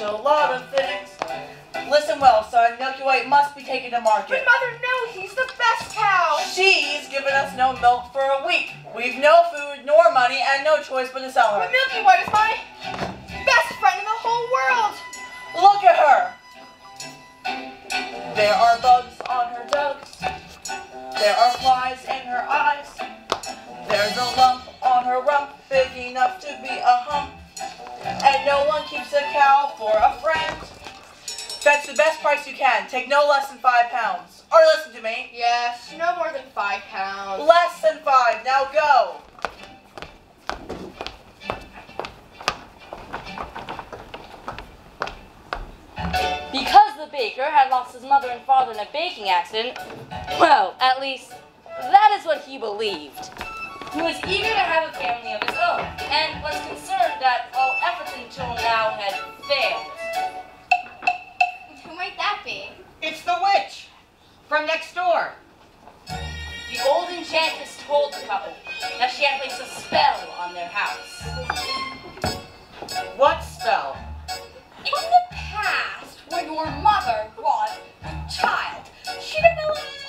a lot of things. Listen well, son. Milky White must be taken to market. But mother, no, he's the best cow. She's given us no milk for a week. We've no food, nor money, and no choice but to sell her. But Milky White is my the baker had lost his mother and father in a baking accident, well, at least that is what he believed. He was eager to have a family of his own, and was concerned that all efforts until now had failed. Who might that be? It's the witch! From next door! The old enchantress told the couple that she had placed a spell on their house. What spell? your mother was a child. She developed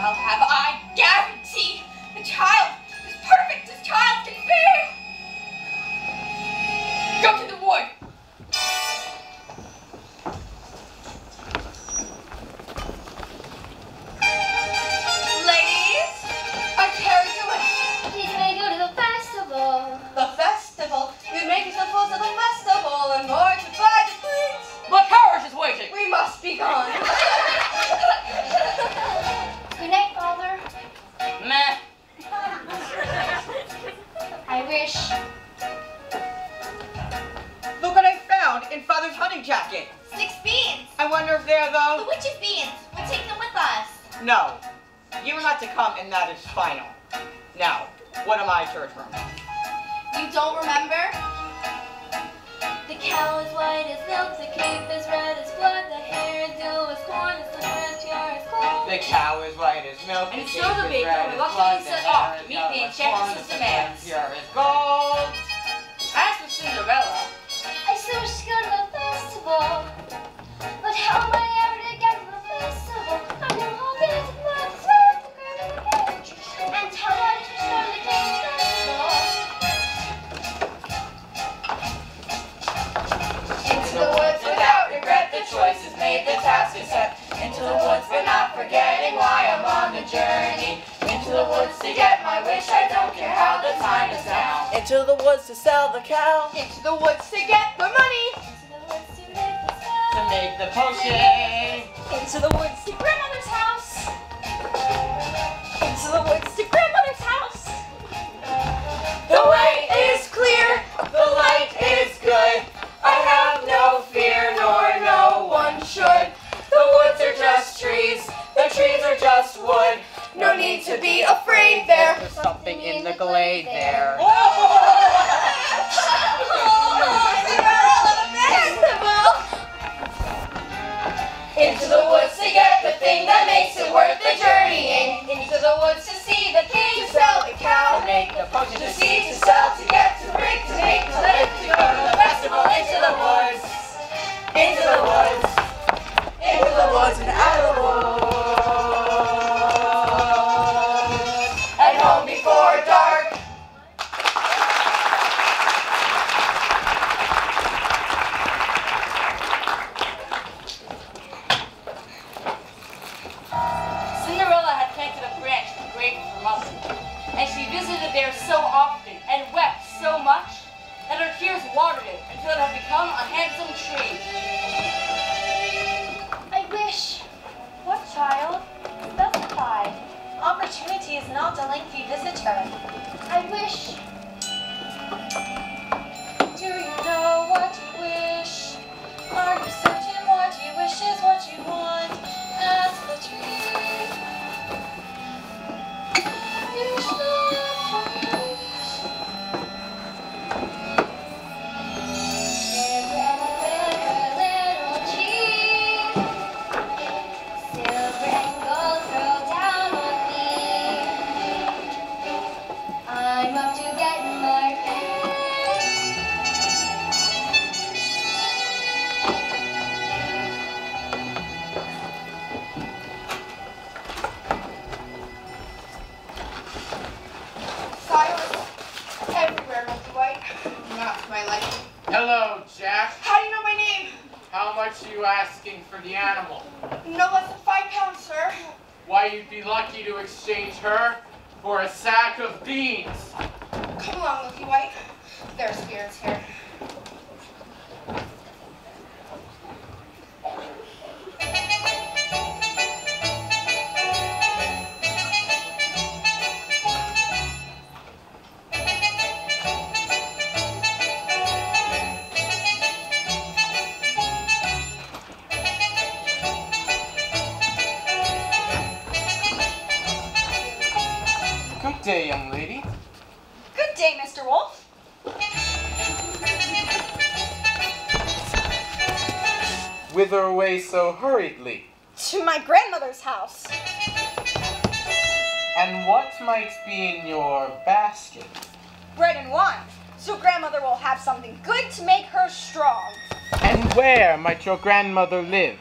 shall have, I guarantee, hurriedly? To my grandmother's house. And what might be in your basket? Bread and wine. So grandmother will have something good to make her strong. And where might your grandmother live?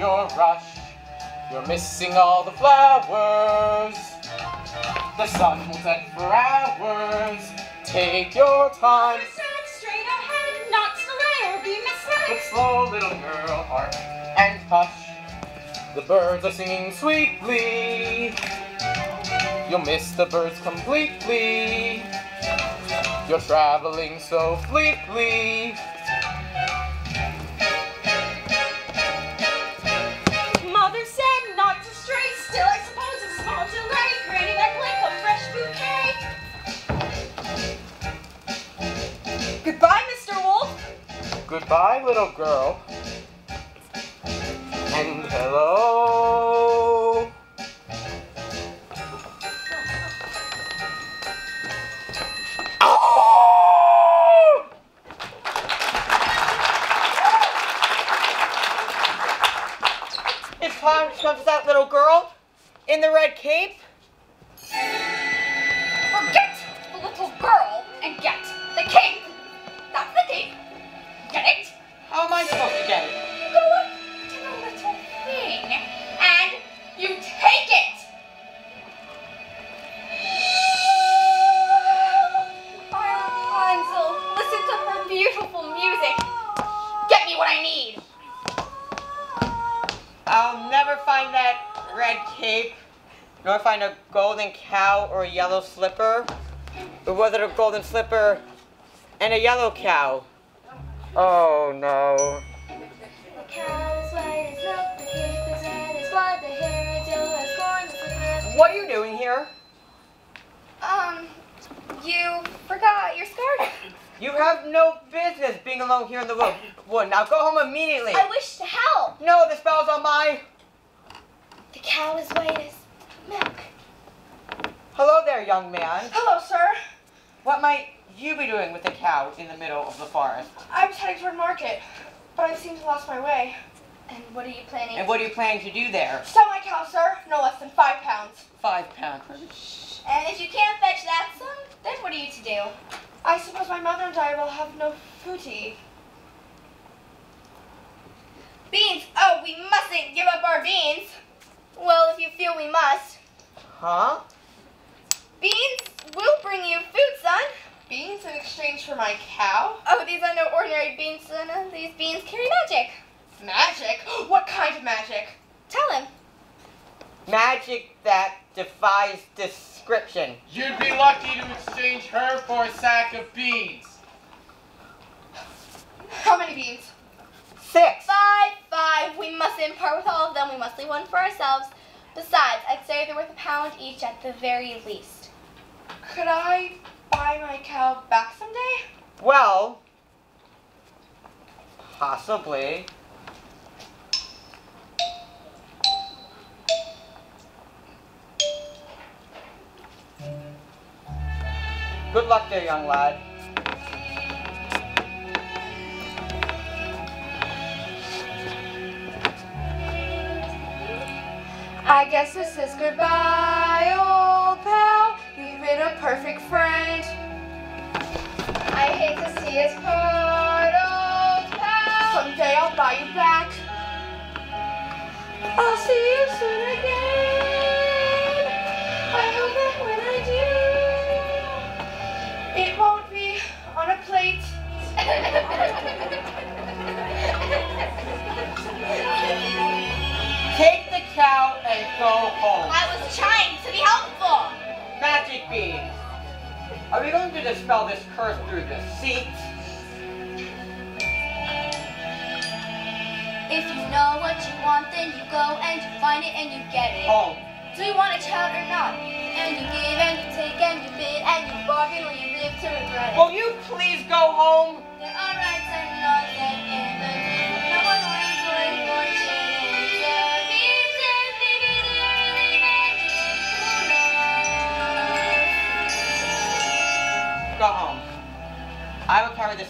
Your rush? You're missing all the flowers. The sun will set for hours. Take your time. straight ahead, not delay or be But slow, little girl, hark and hush. The birds are singing sweetly. You'll miss the birds completely. You're traveling so fleetly. Goodbye, little girl. And hello. Golden slipper and a yellow cow? Oh no. The cow is white as milk, the cape is red as blood, the hair is yellow as corn, the slipper as What are you doing here? Um, you forgot your scarf. You have no business being alone here in the wo- wood. Now go home immediately. I wish to help. No, the spell's on my. The cow is white as milk. Hello there, young man. Hello, sir. What might you be doing with a cow in the middle of the forest? I was heading toward market, but I seem to have lost my way. And what are you planning? And what are you planning to do there? Sell my cow, sir. No less than five pounds. Five pounds. And if you can't fetch that sum, then what are you to do? I suppose my mother and I will have no food to eat. Beans! Oh, we mustn't give up our beans. Well, if you feel we must. Huh? Beans will bring you food, son. Beans in exchange for my cow? Oh, these are no ordinary beans, son. These beans carry magic. Magic? What kind of magic? Tell him. Magic that defies description. You'd be lucky to exchange her for a sack of beans. How many beans? Six. Five, five. We mustn't part with all of them. We must leave one for ourselves. Besides, I'd say they're worth a pound each at the very least. Could I buy my cow back someday? Well, possibly. Good luck there, young lad. I guess this is goodbye, old pal. Been a perfect friend. I hate to see us part, old pal. Someday I'll buy you back. I'll see you soon again. I hope that when I do, it won't be on a plate. Take the cow and go home. I was trying to be helpful. Magic beans. Are we going to dispel this curse through deceit? If you know what you want, then you go and you find it and you get it. Home. Do you want a child or not? And you give and you take and you bid and you bargain or you live to regret it. Will you please go home?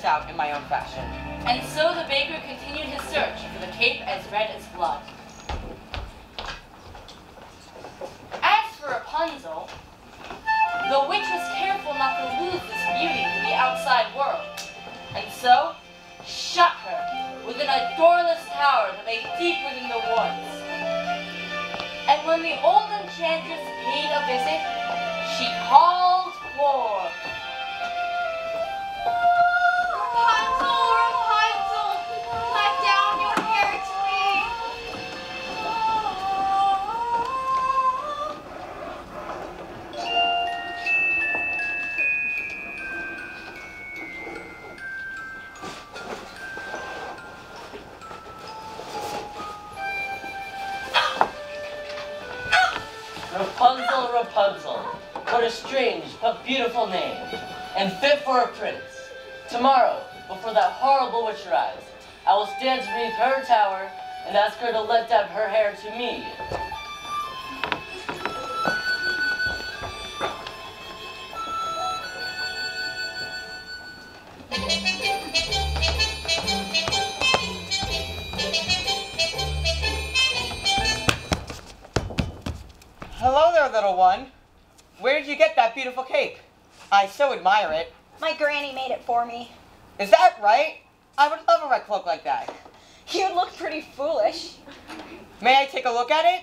Out in my own fashion. And so the baker continued his search for the cape as red as blood. As for Rapunzel, the witch was careful not to lose this beauty to the outside world, and so shut her within a doorless tower that lay deep within the woods. And when the old enchantress paid a visit, she called for Rapunzel, Rapunzel. What a strange but beautiful name, and fit for a prince. Tomorrow, before that horrible witch arrives, I will stand beneath her tower and ask her to let down her hair to me. Hello there, little one. Where did you get that beautiful cape? I so admire it. My granny made it for me. Is that right? I would love a red cloak like that. You'd look pretty foolish. May I take a look at it?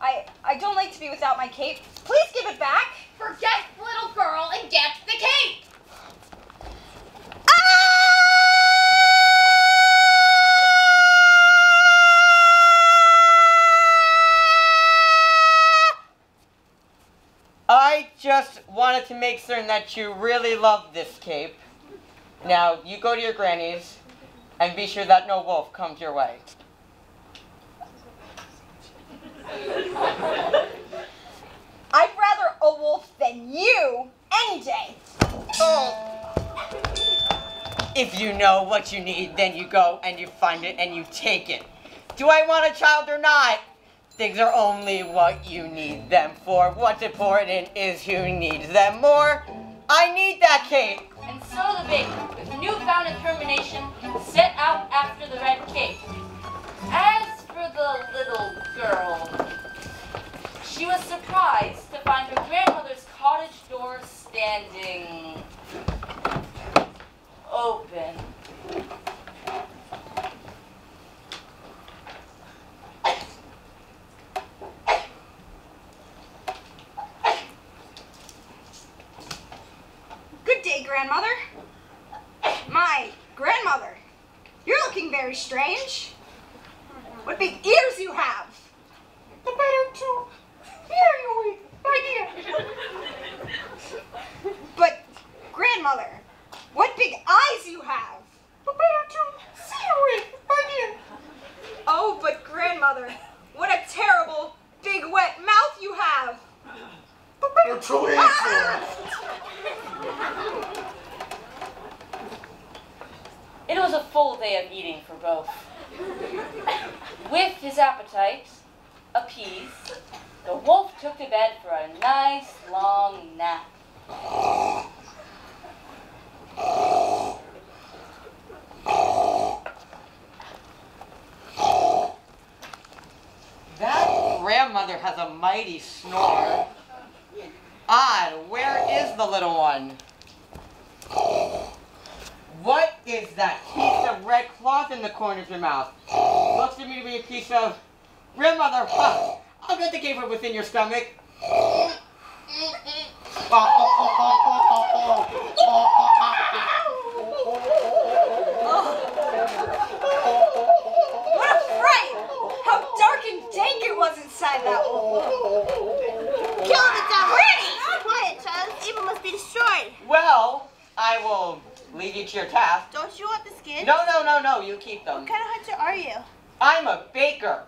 I I don't like to be without my cape. Please give it back. Forget the little girl and get the cape. Ah! I just wanted to make certain that you really love this cape. Now, you go to your granny's and be sure that no wolf comes your way. I'd rather a wolf than you any day. If you know what you need, then you go and you find it and you take it. Do I want a child or not? Things are only what you need them for. What's important is who needs them more. I need that cape. And so the baker, with determination, set out after the red cape. As for the little girl, she was surprised to find her grandmother's cottage door standing open. Good day, grandmother. My grandmother. You're looking very strange. What big ears you have. The better to hear you, my dear. But grandmother, what big eyes you have. The better to see you with, my dear. Oh, but grandmother, what a terrible big wet mouth you have. The better to eat It was a full day of eating for both. With his appetite appeased, the wolf took to bed for a nice long nap. That grandmother has a mighty snore. Odd, where is the little one? What is that piece of red cloth in the corner of your mouth? Looks to me to be a piece of grandmother. Huh. I'll get the caper within your stomach. What a fright! How dark and dank it was inside that wolf. Kill the devil. Quiet, child. Evil must be destroyed. Well, I will leave you to your task. Don't you want the skin? No, no, no, no, you keep them. What kind of hunter are you? I'm a baker.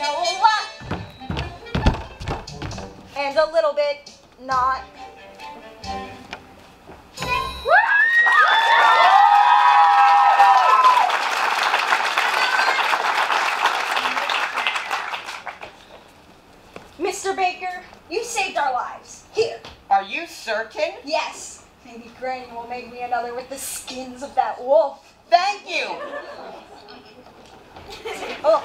Know a lot? And a little bit not. Mr. Baker, you saved our lives. Here. Are you certain? Yes. Maybe Granny will make me another with the skins of that wolf. Thank you. Oh,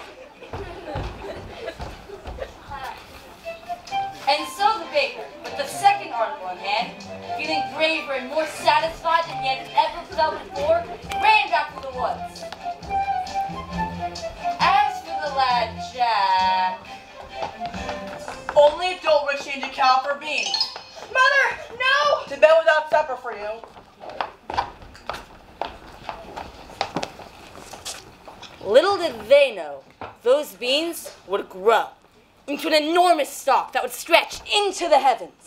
hand, feeling braver and more satisfied than he had ever felt before, ran back to the woods. As for the lad Jack, Only don't exchange a cow for beans. Mother, no! To bed without supper for you. little did they know, those beans would grow into an enormous stalk that would stretch into the heavens.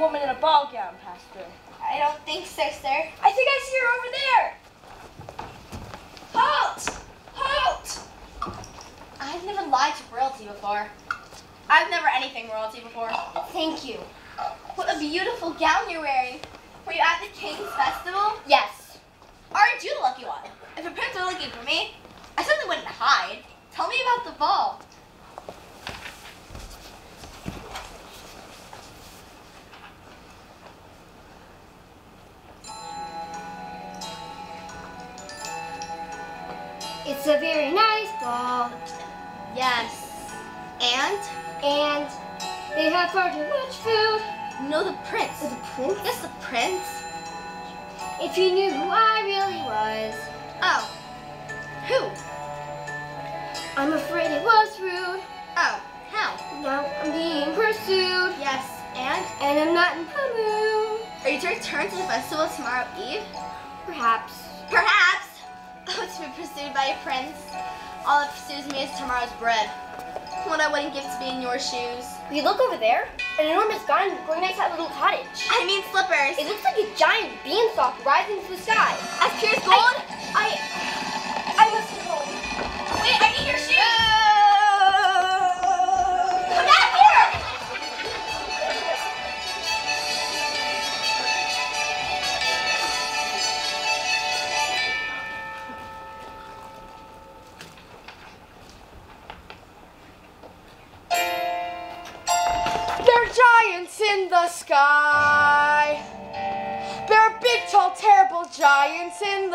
Woman in a ball gown, Pastor? I don't think so, sir. I think I see her over there. Halt! Halt! I've never lied to royalty before. I've never anything royalty before. Thank you. What a beautiful gown you're wearing. Were you at the King's Festival? Yes. Aren't you the lucky one? If a prince were looking for me, I certainly wouldn't hide. Tell me about the ball. And? they have far too much food. No, the prince. The prince? Yes, the prince. If you knew who I really was, Oh. Who? I'm afraid it was rude. Oh. How? Now I'm being pursued, Yes. And? and I'm not in the mood. Are you to return to the festival tomorrow eve? Perhaps. Perhaps. Oh, to be pursued by a prince. All that pursues me is tomorrow's bread. What I wouldn't give to be in your shoes. You look over there? An enormous garden growing next to that little cottage. I mean slippers. It looks like a giant beanstalk rising to the sky. As pure as gold? I, I must go home. Wait, I need your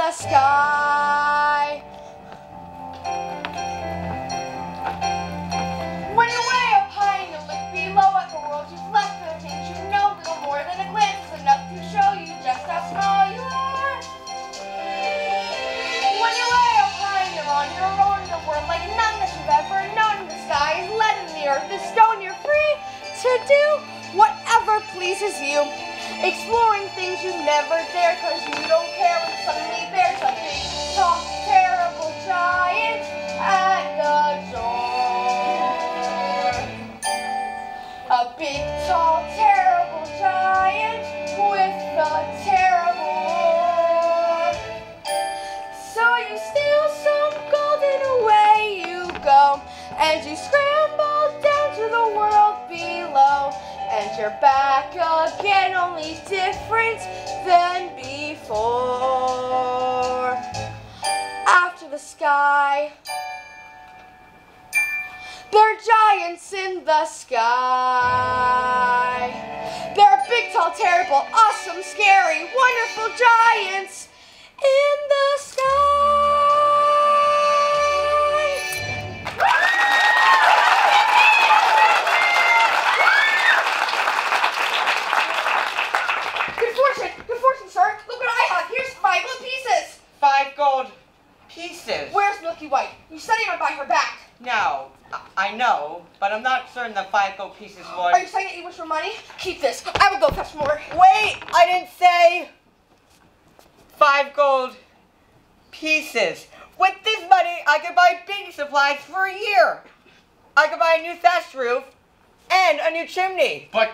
giants in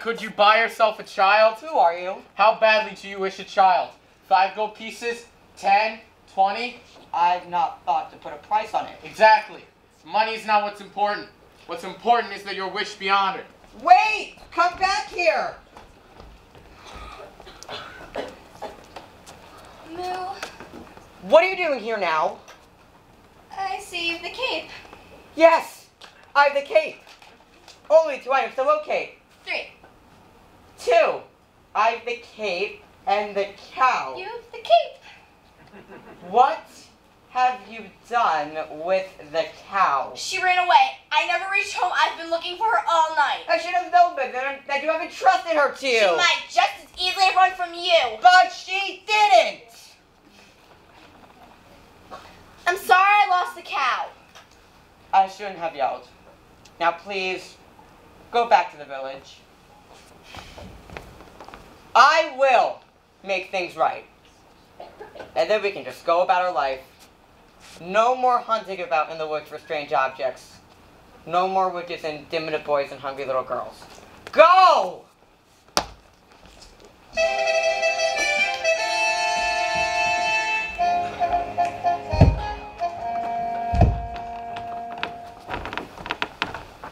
could you buy yourself a child? Who are you? How badly do you wish a child? Five gold pieces? Ten? Twenty? I've not thought to put a price on it. Exactly. Money is not what's important. What's important is that your wish be honored. Wait! Come back here! Moo, What are you doing here now? I see the cape. Yes, I have the cape. Only two items to locate. Three. Two, I have the cape and the cow. You have the cape. What have you done with the cow? She ran away. I never reached home. I've been looking for her all night. I should have known that, that- that you haven't trusted her to. She might just as easily have run from you. But she didn't. I'm sorry I lost the cow. I shouldn't have yelled. Now please, go back to the village. I will make things right. And then we can just go about our life. No more hunting about in the woods for strange objects. No more witches and diminutive boys and hungry little girls. Go!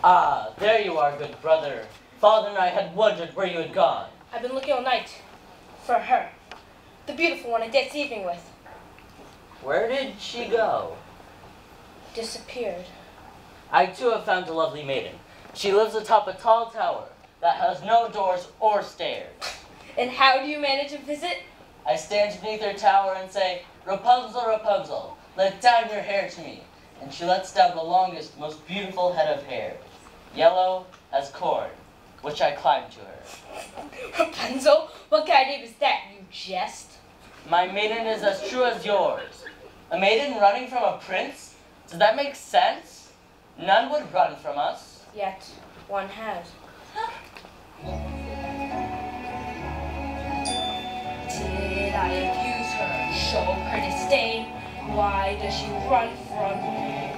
Ah, there you are, good brother. Father and I had wondered where you had gone. I've been looking all night for her, the beautiful one I danced evening with. Where did she go? Disappeared. I too have found a lovely maiden. She lives atop a tall tower that has no doors or stairs. And how do you manage a visit? I stand beneath her tower and say, Rapunzel, Rapunzel, let down your hair to me. And she lets down the longest, most beautiful head of hair, yellow as corn, which I climb to her. Rapunzel? What kind of name is that, you jest? My maiden is as true as yours. A maiden running from a prince? Does that make sense? None would run from us. Yet one has. Did I abuse her? Show her disdain? Why does she run from me?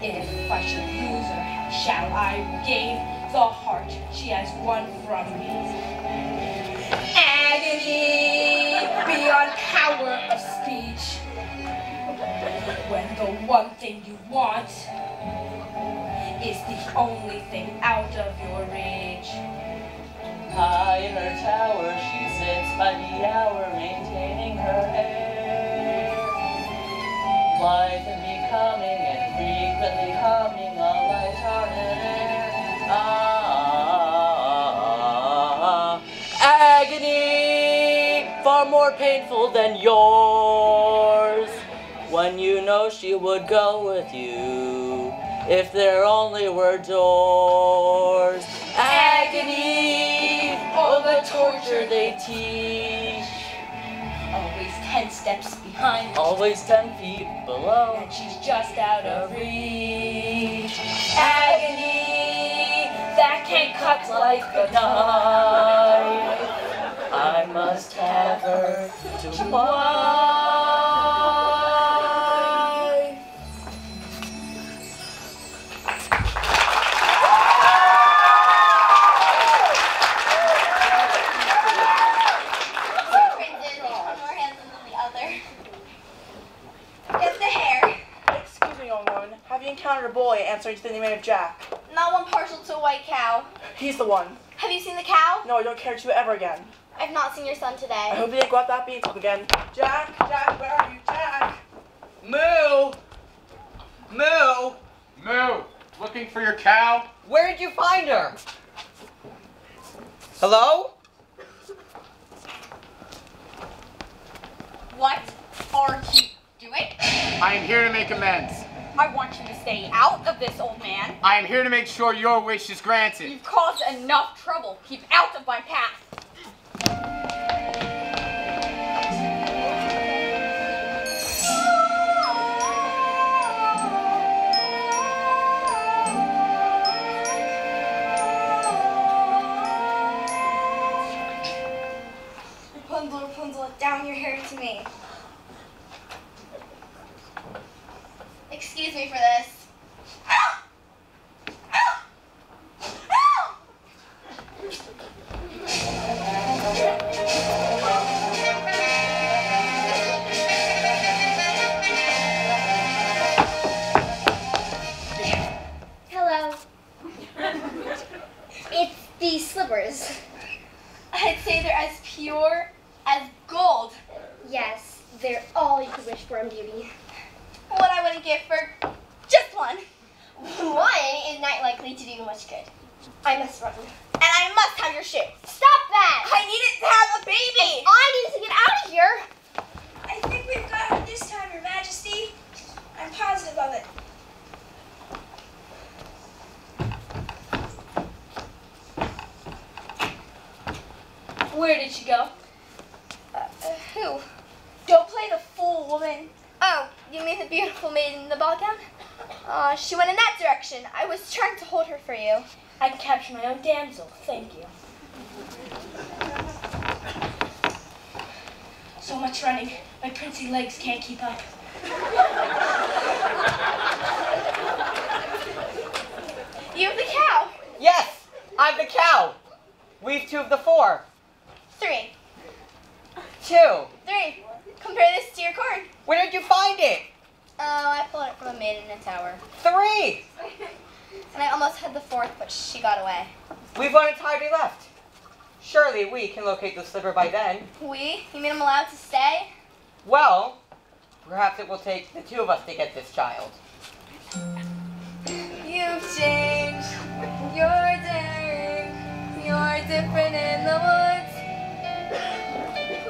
If I should lose her, shall I regain the heart she has won from me? Agony beyond power of speech. When the one thing you want is the only thing out of your reach. High in her tower, she sits by the hour, maintaining her hair. Life and becoming and frequently humming a light-hearted air. Ah, agony, far more painful than yours. When you know she would go with you, if there only were doors. Agony, oh the torture they teach. Always ten steps behind, Always ten feet below. and she's just out of reach. Agony that can cut like a knife. I must have her to Why? Princes, each one more handsome than the other. Get the hair. Excuse me, young woman. Have you encountered a boy answering to the name of Jack? Not one partial to a white cow. He's the one. Have Have you seen the cow? No, I don't care to ever again. I've not seen your son today. I hope you didn't go out that bean club again. Jack, Jack, where are you, Jack? Moo! Moo! Moo, looking for your cow? Where did you find her? Hello? What are you doing? I am here to make amends. I want you to stay out of this, old man. I am here to make sure your wish is granted. You've caused enough trouble. Keep out of my path. As gold. Yes, they're all you could wish for in beauty. What I wouldn't give for just one. One is not likely to do much good. I must run. And I must have your shoe. Stop that! I needed to have a baby. I need to get out of here. I think we've got her this time, Your Majesty. I'm positive of it. Where did she go? Who? Don't play the fool, woman. Oh, you mean the beautiful maiden in the ball gown? Uh, she went in that direction. I was trying to hold her for you. I can capture my own damsel. Thank you. So much running. My princely legs can't keep up. You have the cow. Yes, I'm the cow. We've two of the four. Three. Two. Three. Compare this to your corn. Where did you find it? Oh, I pulled it from a maid in a tower. Three. And I almost had the fourth, but she got away. We've one entirely left. Surely we can locate the slipper by then. We? You mean I'm allowed to stay? Well, perhaps it will take the two of us to get this child. You've changed. You're daring. You're different in the woods.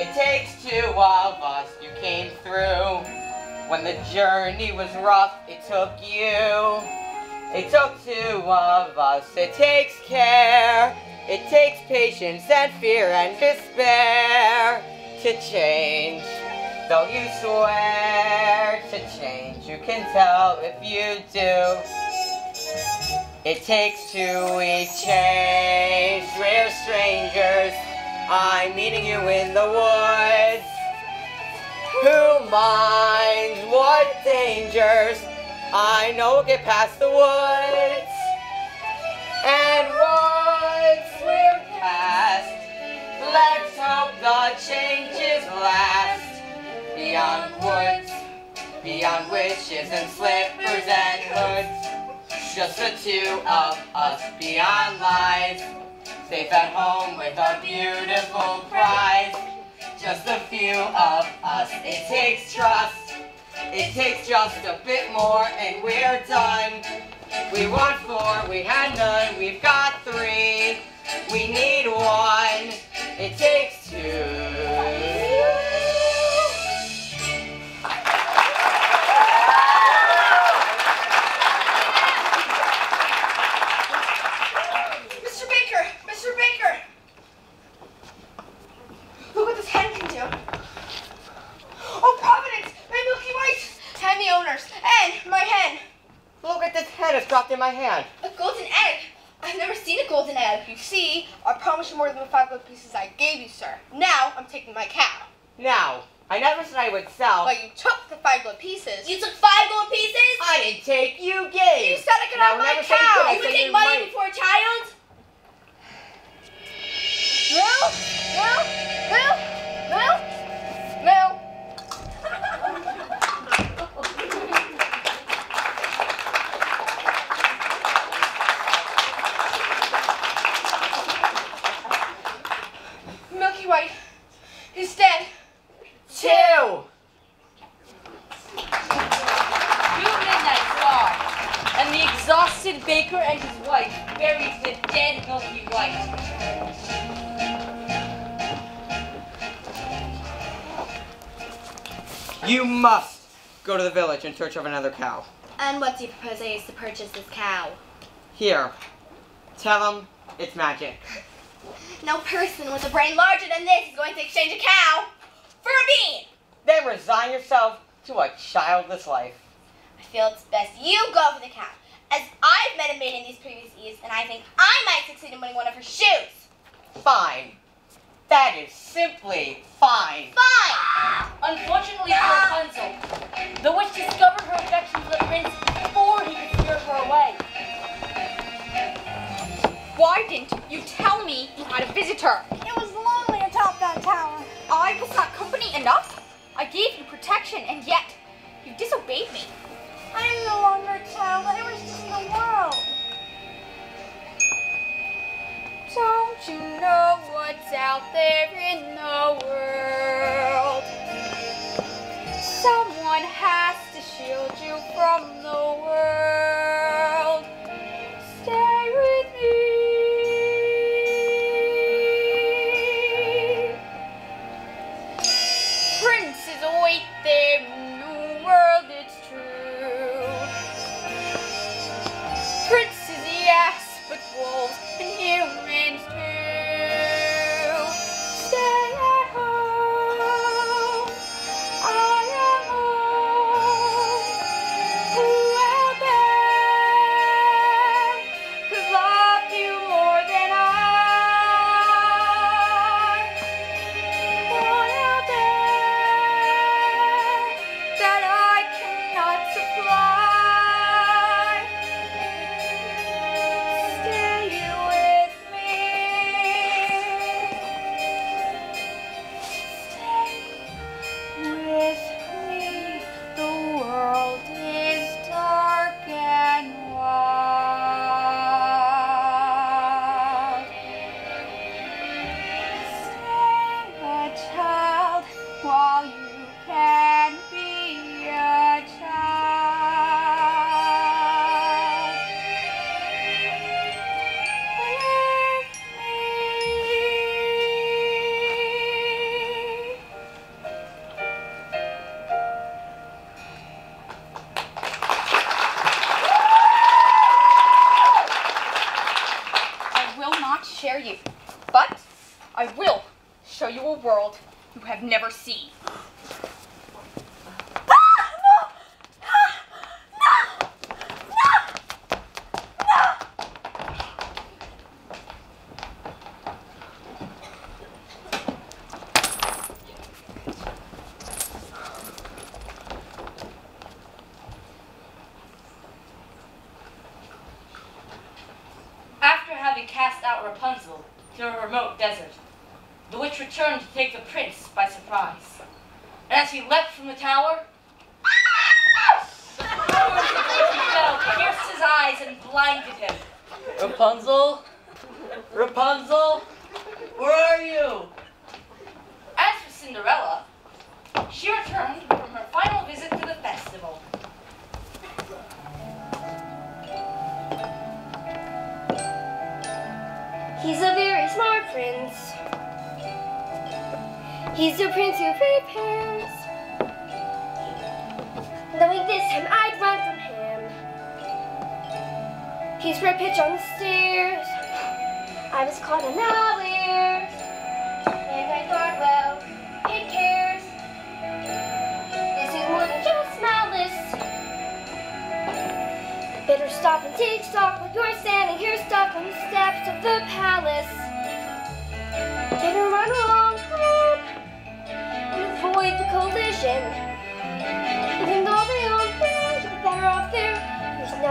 It takes two of us. You came through. When the journey was rough, it took you. It took two of us. It takes care. It takes patience and fear and despair to change. Though you swear to change, you can tell if you do. It takes two, we change. We're strangers. I'm meeting you in the woods. Who minds what dangers? I know we'll get past the woods. And once we're past, let's hope the changes last. Beyond woods, beyond wishes and slippers and hoods. Just the two of us beyond lies. Safe at home with our beautiful prize. Just a few of us. It takes trust. It takes just a bit more and we're done. We want four, we had none, we've got three. We need one. It takes two. And my hen. Look at this head it's dropped in my hand. A golden egg. I've never seen a golden egg. You see, I promised you more than the five gold pieces I gave you, sir. Now I'm taking my cow. Now, I never said I would sell. But you took the five gold pieces. You took five gold pieces? I didn't take, you gave. You said I could Now, have my cow. You would take money might. before a child? Moo, moo, go to the village in search of another cow. And what do you propose I use to purchase this cow? Here. Tell them it's magic. No person with a brain larger than this is going to exchange a cow for a bean. Then resign yourself to a childless life. I feel it's best you go for the cow, as I've met a maid in these previous years, and I think I might succeed in winning one of her shoes. Fine. That is simply fine. Fine. Unfortunately for Rapunzel, the witch discovered her affection for the prince before he could steer her away. Why didn't you tell me you had a visitor? It was lonely atop that tower. I was not company enough. I gave you protection, and yet you disobeyed me. World you have never seen.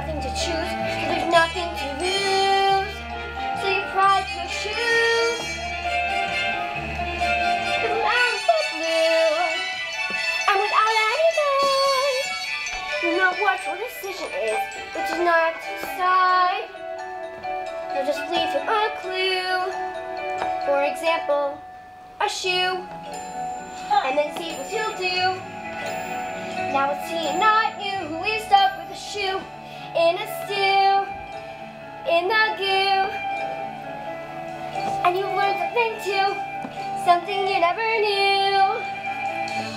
Nothing to choose, so there's nothing to lose. So you pride your shoes. The mountains so blue, and without any guide, you know what your decision is, which is not to decide. So just leave him a clue. For example, a shoe. And then see what he'll do. Now it's he, not you, who is stuck with a shoe in a stew, in the goo. And you've learned something too, something you never knew.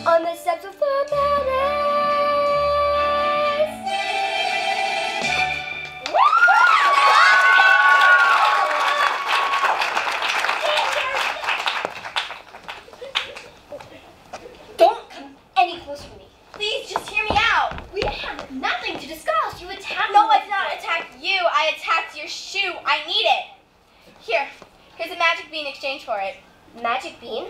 On the steps of the palace. Here's a magic bean in exchange for it. Magic bean?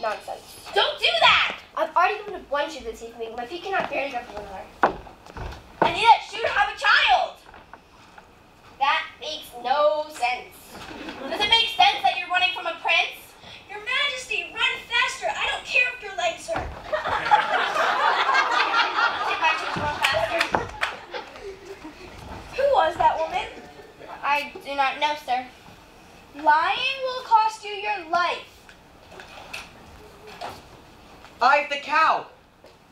Nonsense. Don't do that! I've already given up one shoe this evening. My feet cannot bear to go for another. I need that shoe to have a child. That makes no sense. Does it make sense that you're running from a prince? Your Majesty, run faster. I don't care if your legs hurt. My shoes, run faster. Who was that woman? I do not know, sir. Lying will cost you your life. I've the cow.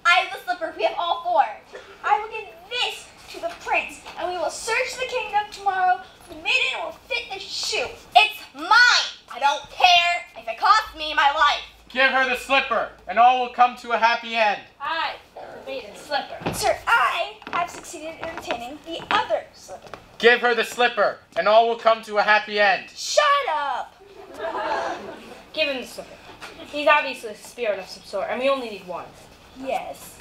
I have the slipper. We have all four. I will give this to the prince, and we will search the kingdom tomorrow. The maiden will fit the shoe. It's mine. I don't care if it costs me my life. Give her the slipper, and all will come to a happy end. I, the maiden slipper. Sir, I have succeeded in obtaining the other slipper. Give her the slipper, and all will come to a happy end. Shut up! Give him the slipper. He's obviously a spirit of some sort, and we only need one. Yes.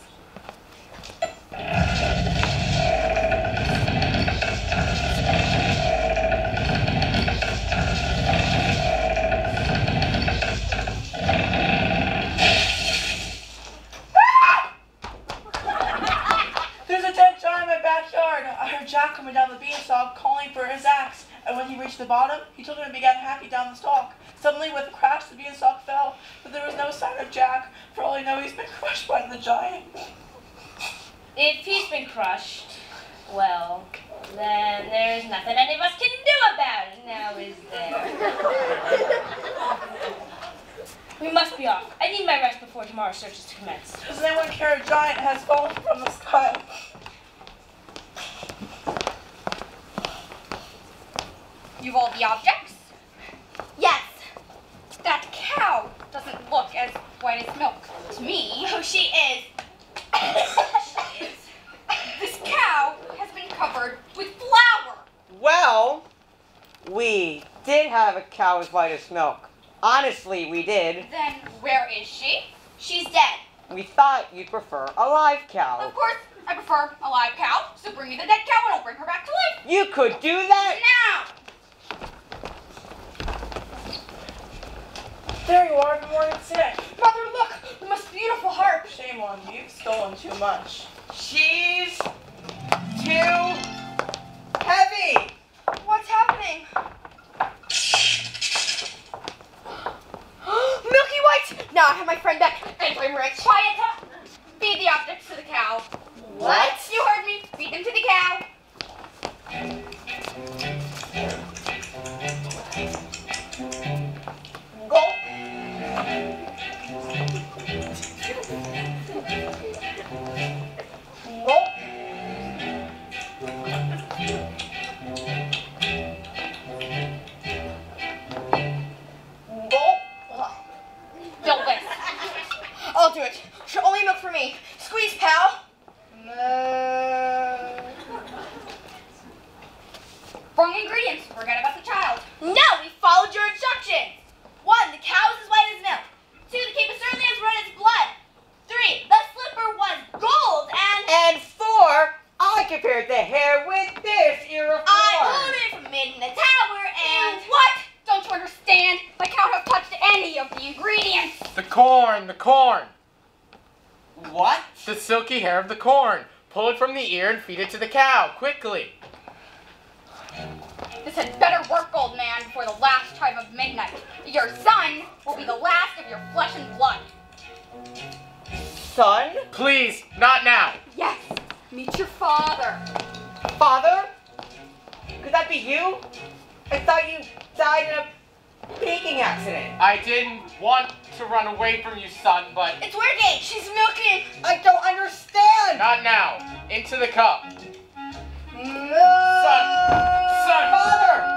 Beanstalk calling for his axe, and when he reached the bottom, he took it and began hacking down the stalk. Suddenly, with a crash, the beanstalk fell, but there was no sign of Jack. For all I know, he's been crushed by the giant. If he's been crushed, well, then there's nothing any of us can do about it now, is there? we must be off. I need my rest before tomorrow's search is to commence. Does anyone care a giant has fallen from the sky? You've all the objects? Yes. That cow doesn't look as white as milk to me. Oh, she is. This cow has been covered with flour. Well, we did have a cow as white as milk. Honestly, we did. Then where is she? She's dead. We thought you'd prefer a live cow. Of course, I prefer a live cow. So bring me the dead cow and I'll bring her back to life. You could do that? Now! There you are, good morning, sick. Mother, look! The most beautiful harp. Shame on you, you've stolen too much. She's too heavy. What's happening? Milky White! Now I have my friend back, and I'm rich. Quiet! Feed the objects to the cow. What? You heard me. Feed them to the cow. The ear and feed it to the cow, quickly. This had better work, old man, before the last chime of midnight. Your son will be the last of your flesh and blood. Son? Please, not now. Yes, meet your father. Father? Could that be you? I thought you died in a baking accident. I didn't want to run away from you, son, but It's working. She's milking. I don't understand. not now. Into the cup. No. Son. Son. Father. Father.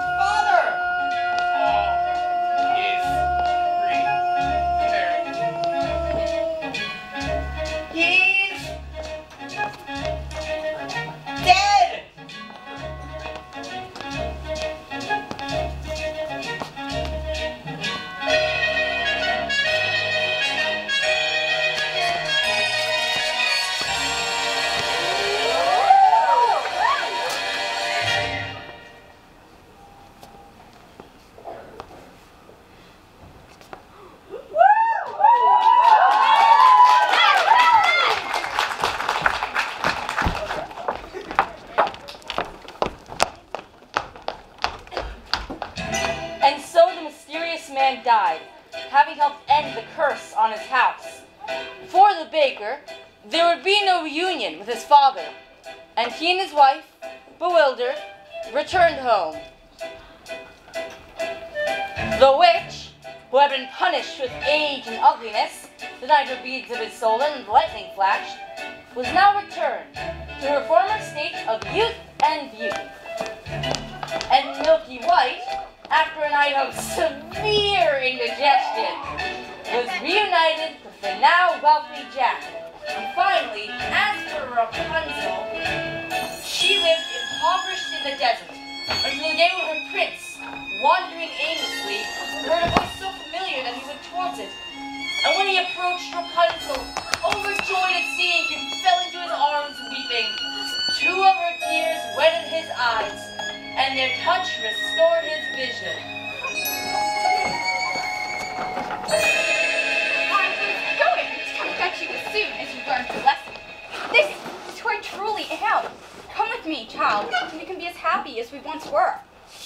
Wandering aimlessly, heard a voice so familiar that he went towards it. And when he approached Rapunzel, overjoyed at seeing him, fell into his arms weeping. Two of her tears wetted his eyes, and their touch restored his vision. You soon as you learned your lesson. This is I truly am. Come with me, child, and we can be as happy as we once were.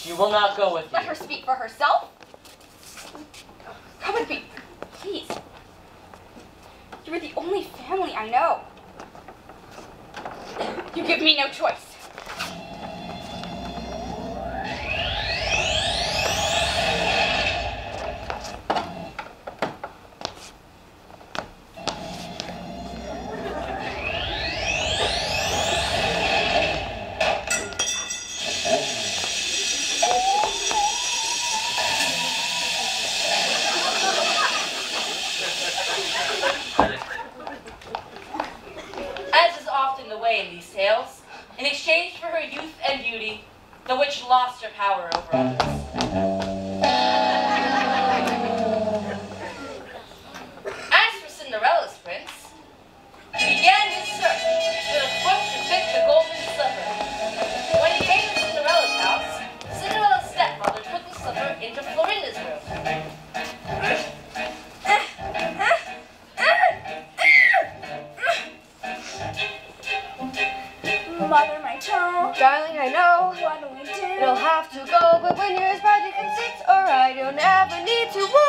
She will not go with Let you. her speak for herself. Come with me, please. You are the only family I know. You give me no choice. To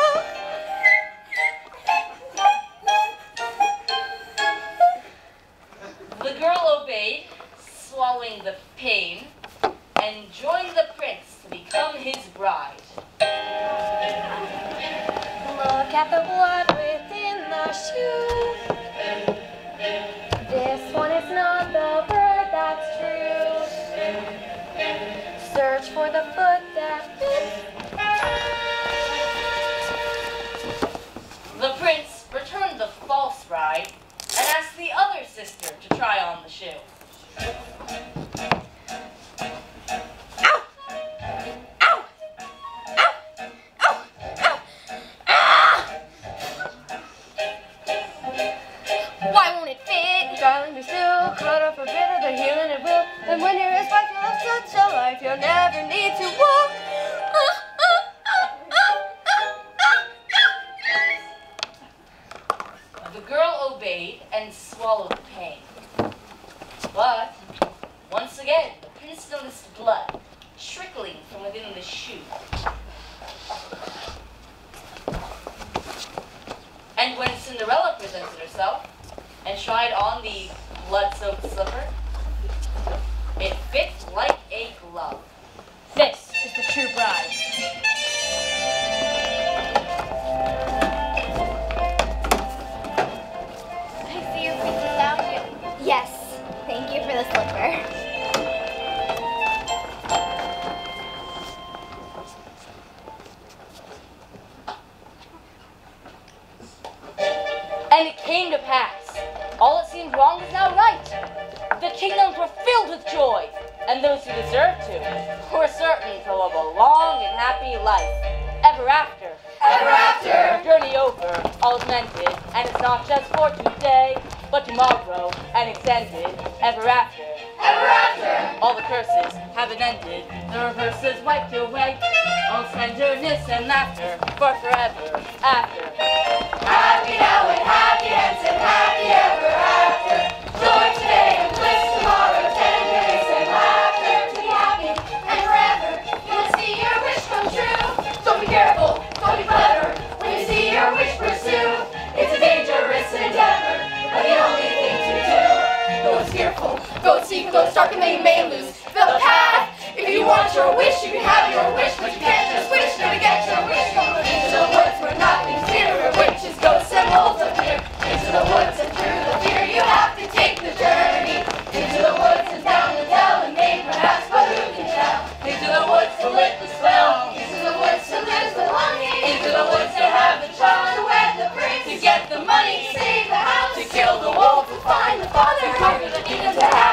And it came to pass. All that seemed wrong was now right. The kingdoms were filled with joy, and those who deserved to were certain to live a long and happy life ever after. Ever after. Journey over, all's mended, and it's not just for today, but tomorrow and extended ever after. Ever after. All the curses have been ended, the reverses wiped away. All tenderness and laughter for forever after. Go seek, go and they may lose want your wish, you can have your wish, but you can't just wish to get your wish. Into the woods where nothing's clearer, witches, ghosts, and wolves appear. Into the woods and through the fear, you have to take the journey. Into the woods and down the dell, and maybe perhaps, but who can tell? Into the woods to lit the spell. Into the woods to lose the longing. Into the woods to have the child, to wed the prince, to get the money, save the house, to kill the wolf, to find the father, to conquer the kingdom, to have